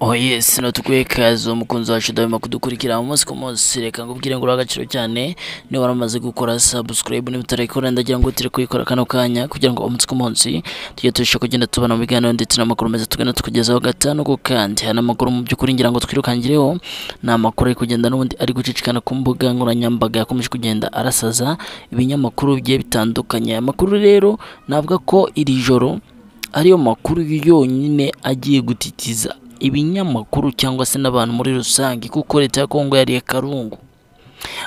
Oh yes, natuguye kazi umukunzi wacu dawema kudukurikira umunsi ku munsi reka ngubwire ngo uri agaciro cyane niba waramaze gukora subscribe niba utarayikora ndagira ngo utire kuyikora kano kanya kugira ngo umunsi ku munsi tujye turushaho kugenda tubona mu biganiro ndetse n'amakuru meza tugenda tukugezaho gatanu ku kandi. Hari amakuru mu by'ukuri ngira ngo twirukangireho ni amakuru ari kugenda n'ubundi ari gucicikana ku mbuga nkoranyambaga yakomeje kugenda arasaza ibinyamakuru bigiye bitandukanye. Aya makuru rero navuga ko iri joro ariyo makuru yonyine agiye gutitiza ibinyamakuru cyangwa se n'abantu muri rusange kuko leta ya Kongo yariye karungu.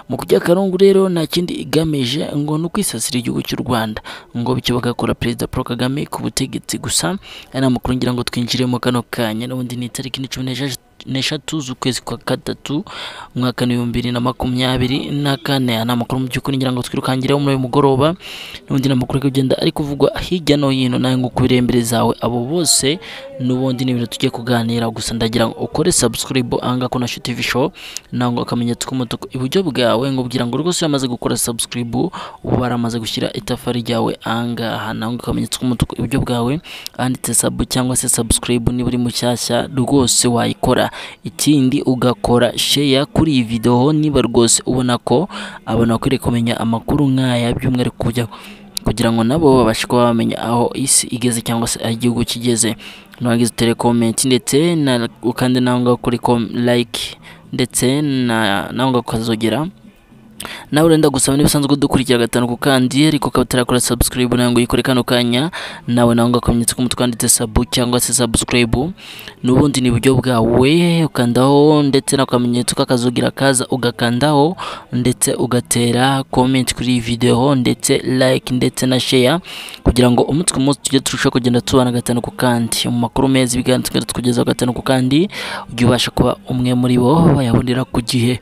Mu kujya karungu rero nta kindi igamije ngo ni ukwisasira igihugu cy'u Rwanda. Ngo bityo bagakora perezida Paul Kagame ku butegetsi gusa aya ni amakuru ngira ngo twinjiremo kano kanya. N'ubundi ni itariki ni cumi n'esheshatu n'eshatu z'ukwezi kwa gatatu umwaka w'ibihumbi bibiri na makumyabiri na kane. Ni amakuru mu by'ukuri ngira ngo twirukangireho muri uyu mugoroba n'ubundi amakuru ari kugenda ari kuvugwa hirya no hino nawe ngo kubira imbere zawe. Abo bose n'ubundi ni ibintu tugiye kuganira gusa ndagira ngo ukore subscribe ahangaha ko na TV show ngo akamenyetso k'umutuku. Iburyo bwawe ngo ubwira ngo rwose yamaze gukora subscribe ubu baramaze gushyira itafari ryawe ahangaha ngo akamenyetso k'umutuku. Iburyo bwawe handitse sub cyangwa se subscribe niba uri mushyashya rwose wayikora. Ikindi ugakora share kuri iyi video niba rwose ubona ko abona bakwiriye kumenya amakuru nk'aya by'umwihariko kugira ngo nabo babashe kuba bamenya aho isi igeze cyangwa se igihugu kigeze. Ntiwagize utere comment ndetse ukande nawe ngaho kuri like ndetse na nawe ngaho ukazogera nawe urenda gusaba niba usanzwe udukurikira gatanu ku kandi ariko ukaba utarakora subscribe nawe ngo uyikore kano kanya. Nawe nawe ngo akamenyetso k'umutwe wanditse sabu cyangwa se subscribe. N'ubundi ni uburyo bwawe ukandaho ndetse n'akamenyetso k'akazugira kaza ugakandaho ndetse ugatera comment kuri iyi video ndetse like ndetse na share kugira ngo umunsi ku munsi tujye turushaho kugenda tubana gatanu ku kandi. Mu makuru meza ibiganiro tukugezaho gatanu ku kandi ujye ubasha kuba umwe muri bo bayabonera ku gihe.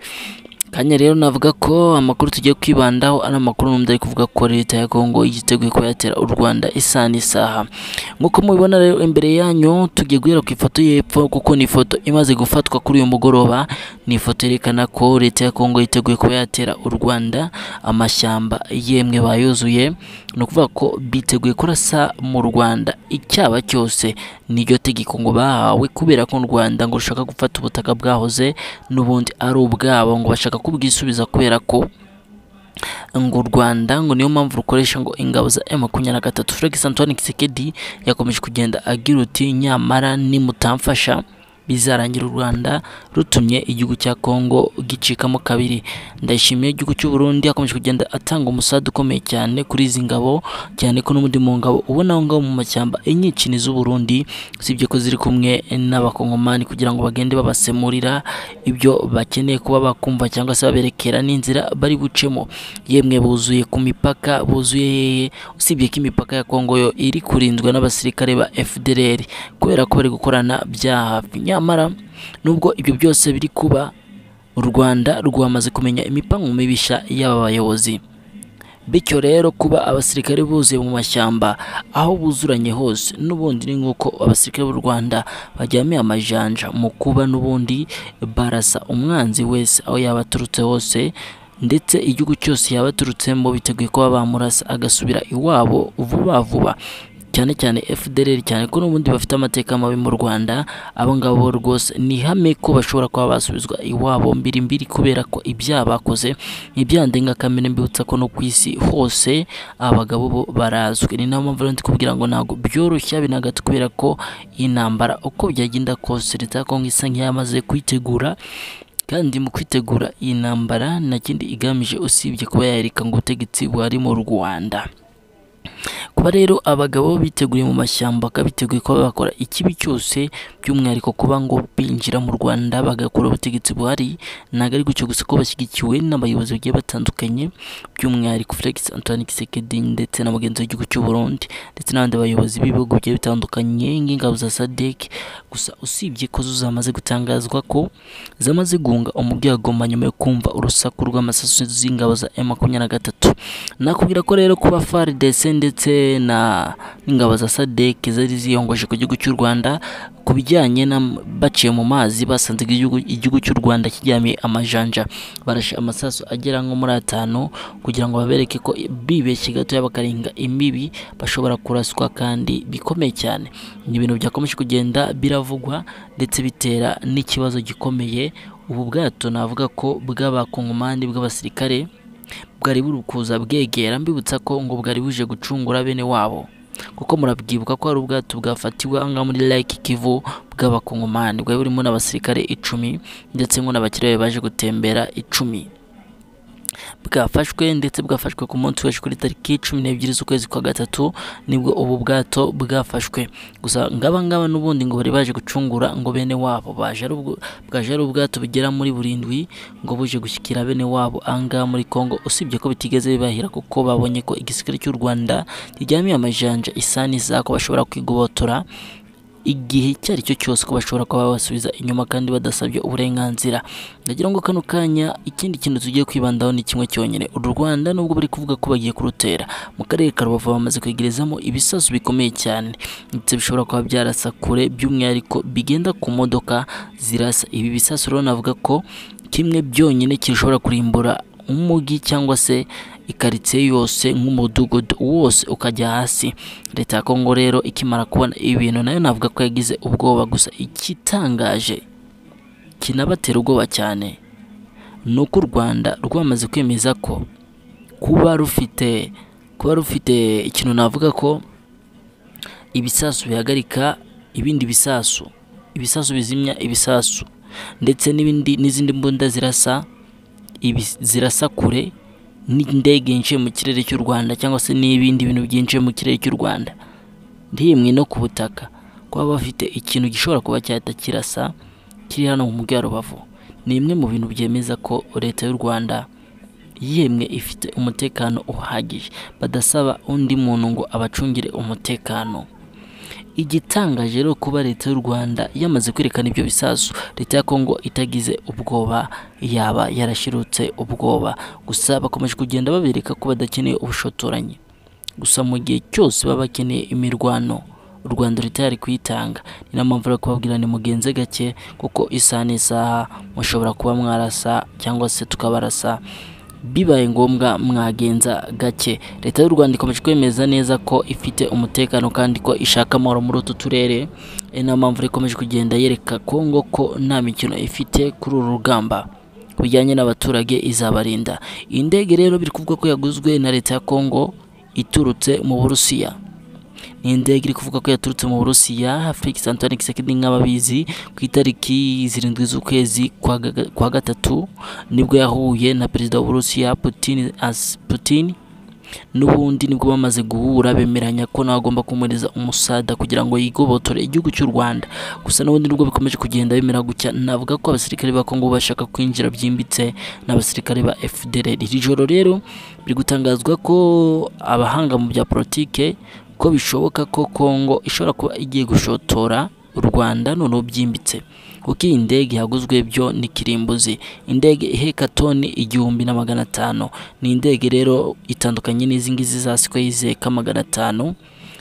Kanya rero navuga ko amakuru tugiye kwibandaho ari amakuru n'undi ari kuvuga ko leta ya Kongo yiteguye kuba yatera u Rwanda isaha n'isaha. Nk'uko mubibona rero imbere yanyu tugiye guhera ku ifoto y'epfo kuko ni ifoto imaze gufatwa kuri uyu mugoroba. Ni ifoto yerekana ko leta ya Kongo yiteguye kuba yatera u Rwanda amashyamba yemwe bayuzuye ni ukuvuga ko biteguye kurasa mu Rwanda icyaba cyose niryo tegeko ngo bahawe kubera ko u Rwanda ngo rushaka gufata ubutaka bwahoze n'ubundi ari ubwabo ngo bashaka kubwisubiza kubera ko ngo u Rwanda ngo niyo mpamvu rukoresha ngo ingabo za M23 Felix Antoine Tshisekedi yakomeje kugenda agira uti nyamara nimutamfasha bizarangira u Rwanda rutumye igihugu cya Kongo gicikamo kabiri. Ndayishimiye igihugu cy'u Burundi akomeje kugenda atanga umusada ukomeye cyane kuri izi ngabo cyane ko n'ubundi mu ngabo ubona aho ngaho mu mashyamba inyicini z'u Burundi usibye ko ziri kumwe n'abakongomani kugira ngo bagende babasemurira ibyo bakeneye kuba bakumva cyangwa se baberekera n'inzira bari bucemo. Yemwe buzuye ku mipaka buzuye hehe usibye ko imipaka ya Kongo yo iri kurindwa n'abasirikare ba FDLR kubera ko bari gukorana bya hafi nyamara nubwo ibyo byose biri kuba u Rwanda rwamaze kumenya imipango mibisha y'aba bayobozi bityo rero kuba abasirikare buzuye mu mashyamba aho buzuranye hose n'ubundi ni nk'uko abasirikare b'u Rwanda bajyamiye amajanja mu kuba n'ubundi barasa umwanzi wese aho yaba aturutse hose ndetse igihugu cyose yaba aturutsemo biteguye kuba bamurasa agasubira iwabo vuba vuba. Cyane cyane FDLR cyane ko n'ubundi bafite amateka mabi mu Rwanda abo ngabo rwose ni ihame ko bashobora kuba basubizwa iwabo mbiri mbiri kubera ko ibyaha bakoze ibyandenga kamere mbibutsa ko no ku isi hose abagabo bo barazwi ni na yo mpamvu ndi kubwira ngo ntabwo byoroshya binagato kubera ko iyi ntambara uko byagenda kose leta ya Kongo isa nk'iyamaze kuyitegura kandi mu kwitegura iyi ntambara nta kindi igamije usibye kuba yareka ngo ubutegetsi buhari mu Rwanda. Kuba rero abagabo biteguye mu mashyamba bakaba biteguye kuba bakora ikibi cyose by'umwihariko kuba ngo binjira mu Rwanda bagakora ubutegetsi buhari ntabwo ari gutyo gusa ko bashyigikiwe n'abayobozi bagiye batandukanye by'umwihariko Felix Antoine Tshisekedi ndetse na mugenzi w'igihugu cy'u Burundi ndetse n'abandi bayobozi b'ibihugu bigiye bitandukanye nk'ingabo za SADC gusa usibye ko zo zamaze gutangazwa ko zamaze guhunga umujyi wa Goma nyuma yo kumva urusaku rw'amasasu z'ingabo za M23 nakubwira ko rero kuba FARDC ndetse na n'ingabo za SADC zari ziyongoje ku gihugu cy'u Rwanda ku bijyanye na baciye mu mazi basanze igihugu cy'u Rwanda kiryamiye amajanja. Barashe amasasu agera nko muri atanu kugira ngo babereke ko bibeshye gatoya bakarenga imibi bashobora kuraswa kandi bikomeye cyane. Ni ibintu byakomeje kugenda biravugwa ndetse bitera n'ikibazo gikomeye. Ubu bwato navuga ko bw'abakongomani bw'abasirikare bwari buri kuza bwegera mbibutsa ko ngo bwari buje gucungura bene wabo. Kuko murabwibuka ko hari ubwato bwafatiwe aha ngaha muri Lake Kivu bw'abakongomani bwari burimo n'abasirikare icumi ndetse n'abakiriya baje gutembera icumi. Bwafashwe ndetse bwafashwe ku munsi w'ejo kuri tariki cumi n'ebyiri z'ukwezi kwa gatatu ni bwo ubu bwato bwafashwe. Gusa ngaba ngaba n'ubundi ngo bari baje gucungura ngo bene wabo bwaje ari ubwato bugera muri burindwi ngo buje gushyikira bene wabo ahangaha muri Congo. Usibye ko bitigeze bibahira kuko babonye ko igisirikare cy'u Rwanda kiryamiye amajanja isani zako bashobora kwigobotora igihe icyo ari cyo cyose ko bashobora kuba babasubiza inyuma kandi badasabye uburenganzira. Ndagira ngo kano kanya ikindi kintu tugiye kwibandaho ni kimwe cyonyine. Uru Rwanda nubwo bari kuvuga ko bagiye kurutera mu karere ka Rubavu bamaze kwegerezamo ibisasu bikomeye cyane. Ndetse bishobora kuba byarasa kure by'umwihariko bigenda ku modoka zirasa. Ibi bisasu rero navuga ko kimwe byonyine gishobora kurimbura umujyi cyangwa se ikaritsiye yose nk'umudugudu wose ukajya hasi. Leta ya Kongo rero ikimara kubona ibi bintu na yo navuga ko yagize ubwoba gusa. Ikitangaje kinabatera ubwoba cyane ni uko u Rwanda rwamaze kwemeza ko kuba rufite kuba rufite ikintu navuga ko ibisasu bihagarika ibindi bisasu ibisasu bizimya ibisasu ndetse n'ibindi n'izindi mbunda zirasa zirasa kure n'indege yinjiye mu kirere cy'u Rwanda cyangwa se n'ibindi bintu byinjiye mu kirere cy'u Rwanda. Ndimwe no ku butaka. Kuba bafite ikintu gishobora kuba cyahita kirasa kiri hano mu mujyi wa Rubavu ni imwe mu bintu byemeza ko leta y'u Rwanda yemwe ifite umutekano uhagije. Badasaba undi muntu ngo abacungire umutekano. Igitangaje rero kuba leta y'u Rwanda yamaze kwerekana ibyo bisasu. Leta ya Kongo itagize ubwoba yaba yarashirutse ubwoba. Gusa bakomeje kugenda babereka ko badakeneye ubushotoranyi. Gusa mu gihe cyose baba bakeneye imirwano u Rwanda rutari kuyitanga. Ni na yo mpamvu rero kubabwira ni mugenze gake kuko isaha n'isaha mushobora kuba mwarasa cyangwa se tukabarasa. Bibaye ngombwa mwagenza gake. Leta y'u Rwanda ikomeje kwemeza neza ko ifite umutekano kandi ko ishaka amahoro muri utu turere. Ari na yo mpamvu ikomeje kugenda yereka Kongo ko nta mikino ifite kuri uru rugamba. Ku bijyanye n'abaturage izabarinda. Iyi ndege rero biri kuvuga ko yaguzwe na leta ya Kongo iturutse mu Burusiya. Ni indege iri kuvuga ko yaturutse mu Burusiya Felix Antoine Tshisekedi nk'ababizi ku itariki zirindwi z'ukwezi kwa, gatatu ni bwo yahuye na perezida wa Burusiya Putin as Putin. N'ubundi ni bwo bamaze guhura bemeranya ko nawe agomba kumuriza umusada kugira ngo yigobotore igihugu cy'u Rwanda. Gusa n'ubundi ni bwo bikomeje kugenda bimera gutya navuga ko abasirikare ba Kongo bashaka kwinjira byimbitse n'abasirikare ba FDLR iri joro rero biri gutangazwa ko abahanga mu bya politike ko bishoboka ko Kongo ishobora kuba igiye gushotora u Rwanda noneho byimbitse. Kuko iyi ndege yaguzwe byo ni kirimbuzi. Indege iheka toni igihumbi na magana atanu. Ni indege rero itandukanye n'izi ngizi za Sukhoi ziheka magana atanu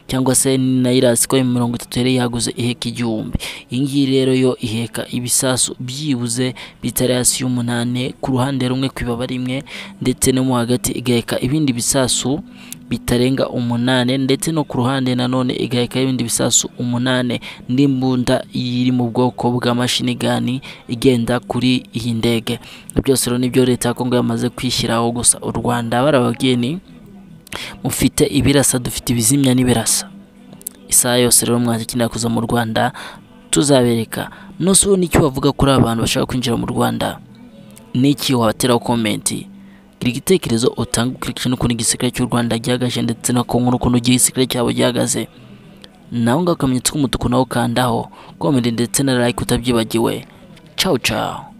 cyangwa se na iriya Sukhoi mirongo itatu yari yaguze iheka igihumbi. Iyi ngiyi rero yo iheka ibisasu byibuze bitari hasi y'umunani ku ruhande rumwe ku ibaba rimwe ndetse no mo hagati igaheka ibindi bisasu bitarenga umunane ndetse no ku ruhande nanone igaheka ibindi bisasu umunane. N'imbunda iri mu bwoko bwa mashini gani igenda kuri iyi ndege. Byose rero ni byo leta ya Kongo yamaze kwishyiraho gusa. U Rwanda barababwiye mufite ibirasa dufite ibizimya n'ibirasa. Isaha yose rero mwakenera kuza mu Rwanda tuzabereka. Nose ubu ni cyo bavuga kuri abantu bashaka kwinjira mu Rwanda? N'iki wabateraho komenti igitekerezo utanga ukurikije n'ukuntu igisirikare cy'u Rwanda gihagaze ndetse na Kongo n'ukuntu igisirikare cyabo gihagaze. Naho ngaho akamenyetso k'umutuku nawo kandaho komenti ndetse na like utabyibagiwe. Ciao ciao.